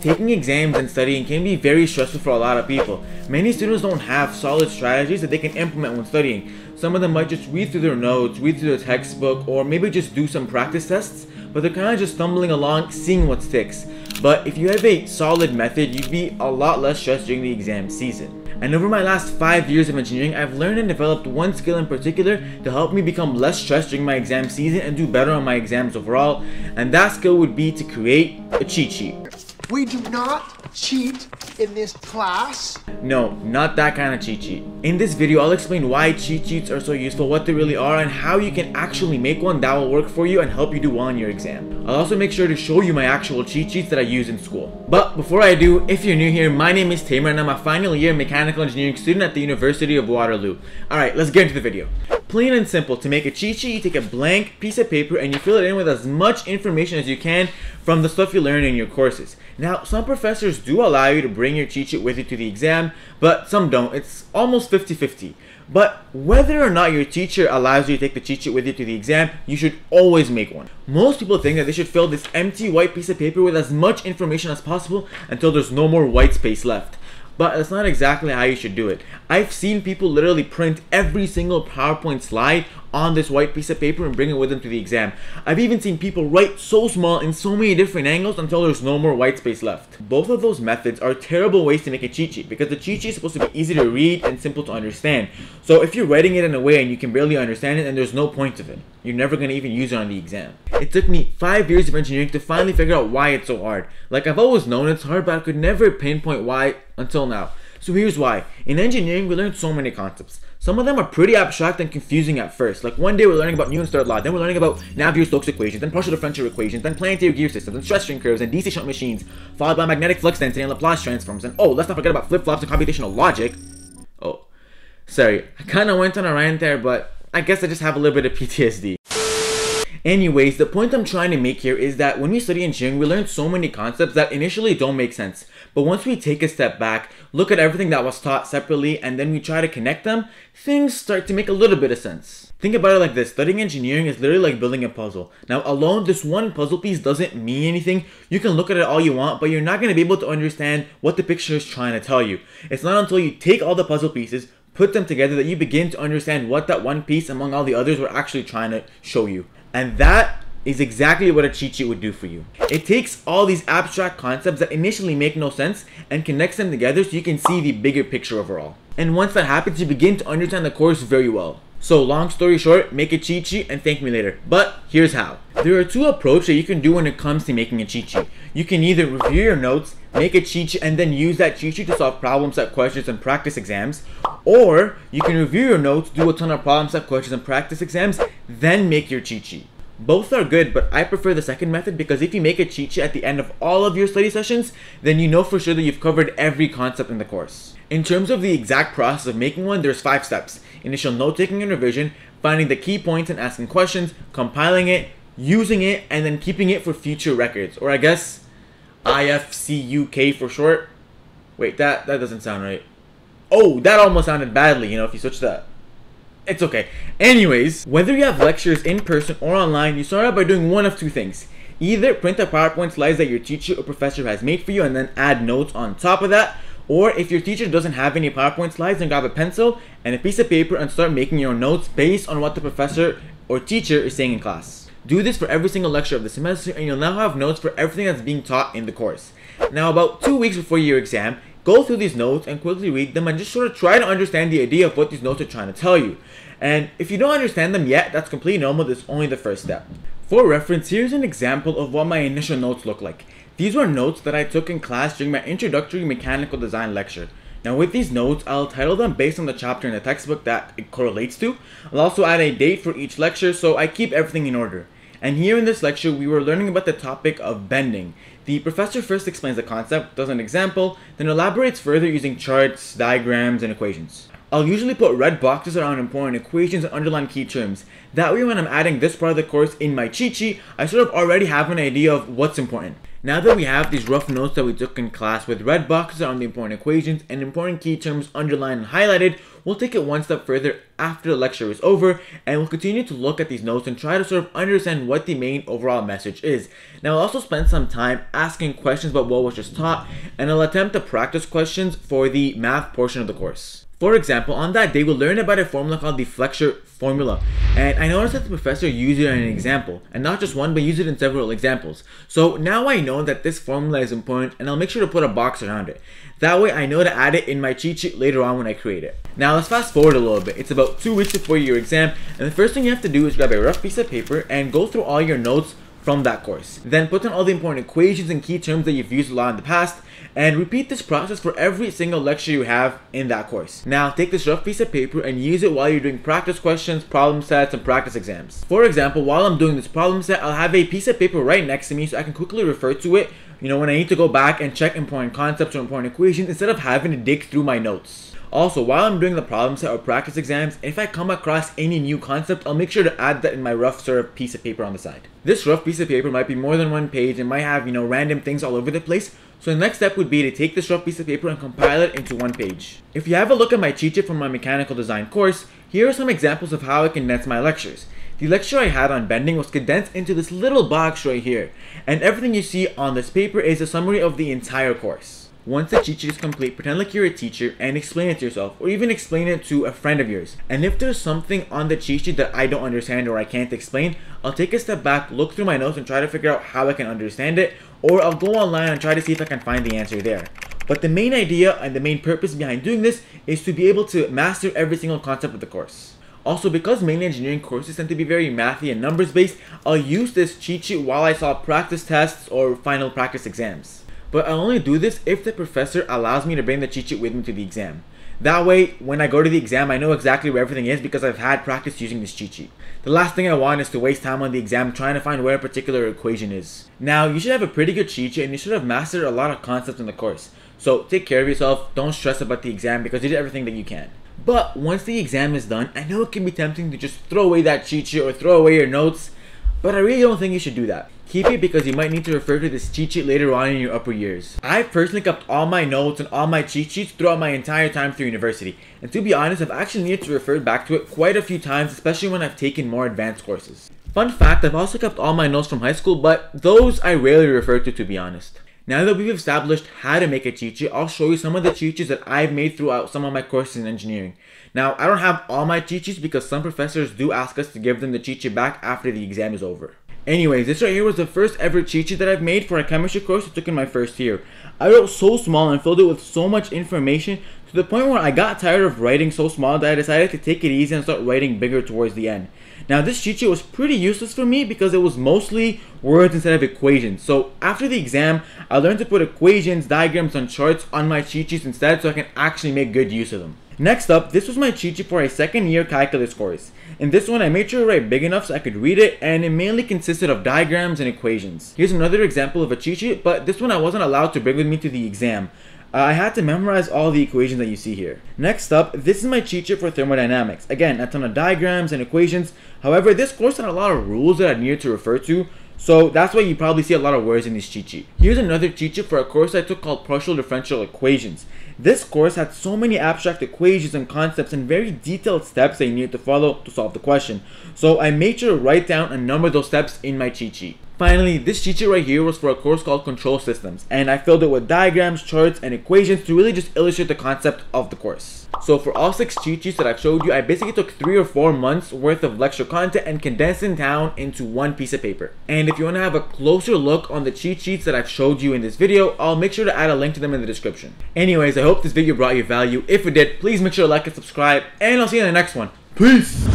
Taking exams and studying can be very stressful for a lot of people. Many students don't have solid strategies that they can implement when studying. Some of them might just read through their notes, read through the textbook, or maybe just do some practice tests, but they're kind of just stumbling along, seeing what sticks. But if you have a solid method, you'd be a lot less stressed during the exam season. And over my last 5 years of engineering, I've learned and developed one skill in particular to help me become less stressed during my exam season and do better on my exams overall, and that skill would be to create a cheat sheet. We do not cheat in this class. No, not that kind of cheat sheet. In this video, I'll explain why cheat sheets are so useful, what they really are, and how you can actually make one that will work for you and help you do well in your exam. I'll also make sure to show you my actual cheat sheets that I use in school. But before I do, if you're new here, my name is Tamer and I'm a final year mechanical engineering student at the University of Waterloo. Alright, let's get into the video. Plain and simple, to make a cheat sheet, you take a blank piece of paper and you fill it in with as much information as you can from the stuff you learn in your courses. Now, some professors do allow you to bring your cheat sheet with you to the exam, but some don't. It's almost 50-50. But whether or not your teacher allows you to take the cheat sheet with you to the exam, you should always make one. Most people think that they should fill this empty white piece of paper with as much information as possible until there's no more white space left but that's not exactly how you should do it. I've seen people literally print every single PowerPoint slide on this white piece of paper and bring it with them to the exam. I've even seen people write so small in so many different angles until there's no more white space left. Both of those methods are terrible ways to make a cheat sheet because the cheat sheet is supposed to be easy to read and simple to understand. So if you're writing it in a way and you can barely understand it, then there's no point of it. You're never going to even use it on the exam. It took me 5 years of engineering to finally figure out why it's so hard. Like I've always known it's hard, but I could never pinpoint why until now. So here's why. In engineering, we learn so many concepts. Some of them are pretty abstract and confusing at first. Like one day we're learning about Newton's third law, then we're learning about Navier-Stokes equations, then partial differential equations, then planetary gear systems, and stress strain curves, and DC shunt machines, followed by magnetic flux density and Laplace transforms. And oh, let's not forget about flip-flops and computational logic. Oh, sorry. I kind of went on a rant there, but I guess I just have a little bit of PTSD. Anyways, the point I'm trying to make here is that when we study engineering, we learn so many concepts that initially don't make sense. But once we take a step back, look at everything that was taught separately, and then we try to connect them, things start to make a little bit of sense. Think about it like this, studying engineering is literally like building a puzzle. Now alone, this one puzzle piece doesn't mean anything. You can look at it all you want, but you're not going to be able to understand what the picture is trying to tell you. It's not until you take all the puzzle pieces, put them together that you begin to understand what that one piece among all the others were actually trying to show you. And that is exactly what a cheat sheet would do for you. It takes all these abstract concepts that initially make no sense and connects them together so you can see the bigger picture overall. And once that happens, you begin to understand the course very well. So long story short, make a cheat sheet and thank me later. But here's how. There are two approaches that you can do when it comes to making a cheat sheet. You can either review your notes, make a cheat sheet, and then use that cheat sheet to solve problems set questions and practice exams. Or you can review your notes, do a ton of problem set questions and practice exams, then make your cheat sheet. Both are good, but I prefer the second method because if you make a cheat sheet at the end of all of your study sessions, then you know for sure that you've covered every concept in the course. In terms of the exact process of making one, there's five steps. Initial note taking and revision, finding the key points and asking questions, compiling it, using it, and then keeping it for future records. Or I guess IFCUK for short. Wait, that, that doesn't sound right. Oh, that almost sounded badly, you know, if you switch that. It's okay. Anyways, whether you have lectures in person or online, you start out by doing one of two things. Either print the PowerPoint slides that your teacher or professor has made for you and then add notes on top of that, or if your teacher doesn't have any PowerPoint slides, then grab a pencil and a piece of paper and start making your own notes based on what the professor or teacher is saying in class. Do this for every single lecture of the semester and you'll now have notes for everything that's being taught in the course. Now about two weeks before your exam, go through these notes and quickly read them and just sort of try to understand the idea of what these notes are trying to tell you. And if you don't understand them yet, that's completely normal, this is only the first step. For reference, here's an example of what my initial notes look like. These were notes that I took in class during my introductory mechanical design lecture. Now with these notes, I'll title them based on the chapter in the textbook that it correlates to. I'll also add a date for each lecture so I keep everything in order. And here in this lecture, we were learning about the topic of bending. The professor first explains the concept, does an example, then elaborates further using charts, diagrams, and equations. I'll usually put red boxes around important equations and underline key terms. That way when I'm adding this part of the course in my cheat sheet, I sort of already have an idea of what's important. Now that we have these rough notes that we took in class with red boxes on the important equations and important key terms underlined and highlighted, we'll take it one step further after the lecture is over and we'll continue to look at these notes and try to sort of understand what the main overall message is. Now I'll also spend some time asking questions about what was just taught and I'll attempt to practice questions for the math portion of the course. For example, on that day, we'll learn about a formula called the flexure formula. And I noticed that the professor used it in an example, and not just one, but used it in several examples. So now I know that this formula is important, and I'll make sure to put a box around it. That way I know to add it in my cheat sheet later on when I create it. Now let's fast forward a little bit. It's about two weeks before your exam, and the first thing you have to do is grab a rough piece of paper and go through all your notes from that course. Then put in all the important equations and key terms that you've used a lot in the past, and repeat this process for every single lecture you have in that course. Now take this rough piece of paper and use it while you're doing practice questions, problem sets, and practice exams. For example, while I'm doing this problem set, I'll have a piece of paper right next to me so I can quickly refer to it you know, when I need to go back and check important concepts or important equations instead of having to dig through my notes. Also, while I'm doing the problem set or practice exams, if I come across any new concept, I'll make sure to add that in my rough sort of piece of paper on the side. This rough piece of paper might be more than one page and might have, you know, random things all over the place, so the next step would be to take this rough piece of paper and compile it into one page. If you have a look at my cheat sheet from my mechanical design course, here are some examples of how I condense my lectures. The lecture I had on bending was condensed into this little box right here, and everything you see on this paper is a summary of the entire course. Once the cheat sheet is complete, pretend like you're a teacher and explain it to yourself, or even explain it to a friend of yours. And if there's something on the cheat sheet that I don't understand or I can't explain, I'll take a step back, look through my notes, and try to figure out how I can understand it, or I'll go online and try to see if I can find the answer there. But the main idea and the main purpose behind doing this is to be able to master every single concept of the course. Also, because mainly engineering courses tend to be very mathy and numbers based, I'll use this cheat sheet while I solve practice tests or final practice exams but I only do this if the professor allows me to bring the cheat sheet with me to the exam. That way, when I go to the exam, I know exactly where everything is because I've had practice using this cheat sheet. The last thing I want is to waste time on the exam trying to find where a particular equation is. Now, you should have a pretty good cheat sheet and you should have mastered a lot of concepts in the course. So take care of yourself, don't stress about the exam because you did everything that you can. But once the exam is done, I know it can be tempting to just throw away that cheat sheet or throw away your notes, but I really don't think you should do that. Keep it because you might need to refer to this cheat sheet later on in your upper years. I personally kept all my notes and all my cheat sheets throughout my entire time through university, and to be honest, I've actually needed to refer back to it quite a few times, especially when I've taken more advanced courses. Fun fact, I've also kept all my notes from high school, but those I rarely refer to to be honest. Now that we've established how to make a cheat sheet, I'll show you some of the cheat sheets that I've made throughout some of my courses in engineering. Now, I don't have all my cheat sheets because some professors do ask us to give them the cheat sheet back after the exam is over. Anyways, this right here was the first ever cheat sheet that I've made for a chemistry course I took in my first year. I wrote so small and filled it with so much information to the point where I got tired of writing so small that I decided to take it easy and start writing bigger towards the end. Now this cheat sheet was pretty useless for me because it was mostly words instead of equations. So after the exam, I learned to put equations, diagrams, and charts on my cheat sheets instead so I can actually make good use of them. Next up, this was my cheat sheet for a second year calculus course. In this one, I made sure to write big enough so I could read it, and it mainly consisted of diagrams and equations. Here's another example of a cheat sheet, but this one I wasn't allowed to bring with me to the exam. Uh, I had to memorize all the equations that you see here. Next up, this is my cheat sheet for thermodynamics. Again, a ton of diagrams and equations. However, this course had a lot of rules that I needed to refer to, so that's why you probably see a lot of words in this cheat sheet. Here's another cheat sheet for a course I took called Partial Differential Equations. This course had so many abstract equations and concepts and very detailed steps that you needed to follow to solve the question. So I made sure to write down a number of those steps in my cheat sheet. Finally, this cheat sheet right here was for a course called Control Systems, and I filled it with diagrams, charts, and equations to really just illustrate the concept of the course. So for all six cheat sheets that I've showed you, I basically took three or four months worth of lecture content and condensed it down into one piece of paper. And if you want to have a closer look on the cheat sheets that I've showed you in this video, I'll make sure to add a link to them in the description. Anyways, I hope this video brought you value. If it did, please make sure to like and subscribe, and I'll see you in the next one. Peace!